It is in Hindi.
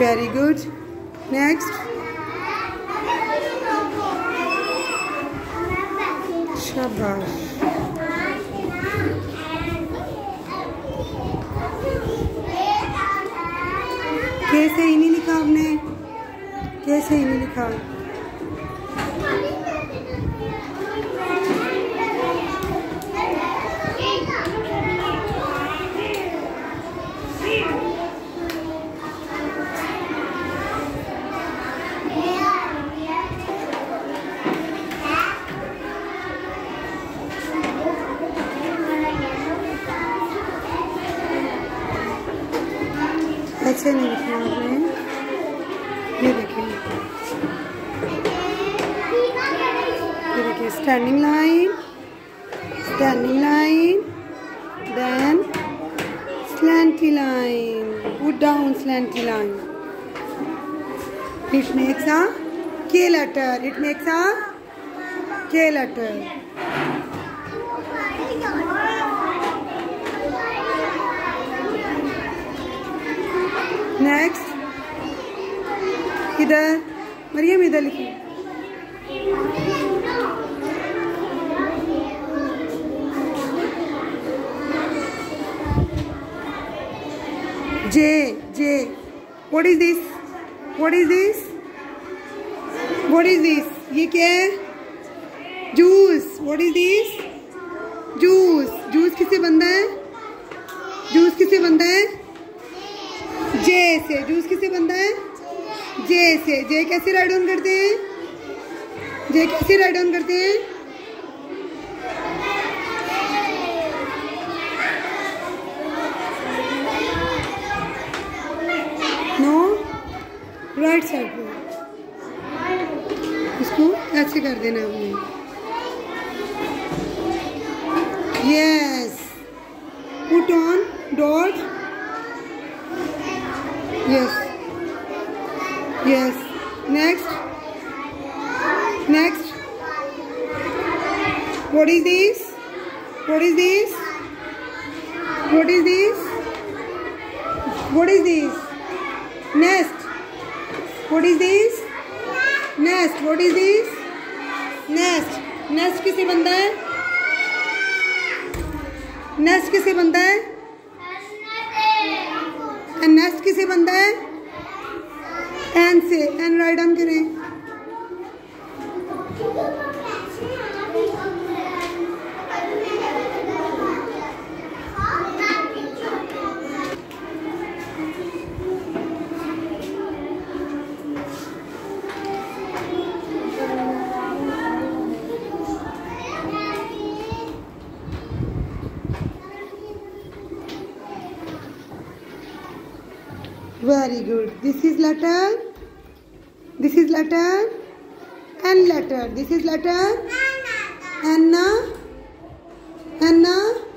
Very good. Next. शाबाश कैसे ही नहीं लिखा आपने कैसे ही नहीं लिखा ऐसे नहीं लिखना आप हैं ये देखिए। ये देखिए standing line standing line then slanty line good down slanty line it makes a K letter it makes a K letter next इधर मरियम इधर लिखिए J J what is this what is this what is this ये क्या है? Juice what is this juice juice किससे बनता है जूस किससे बनता है जे से, जूस किससे बनता है? जे से। जे कैसे राइड ऑन करते हैं? जे कैसे राइड ऑन करते हैं? नो राइट साइड पे। इसको ऐसे कर देना हमने। Yes put on dot yes yes next next what is this what is this what is this what is this nest what is this nest what is this nest nest किसे बनता है nest किसे बनता है नेक्स्ट किसे बनता है? एन से एन राइट हम करें Very good. This is letter. This is letter. N letter. This is letter. Anna. Anna.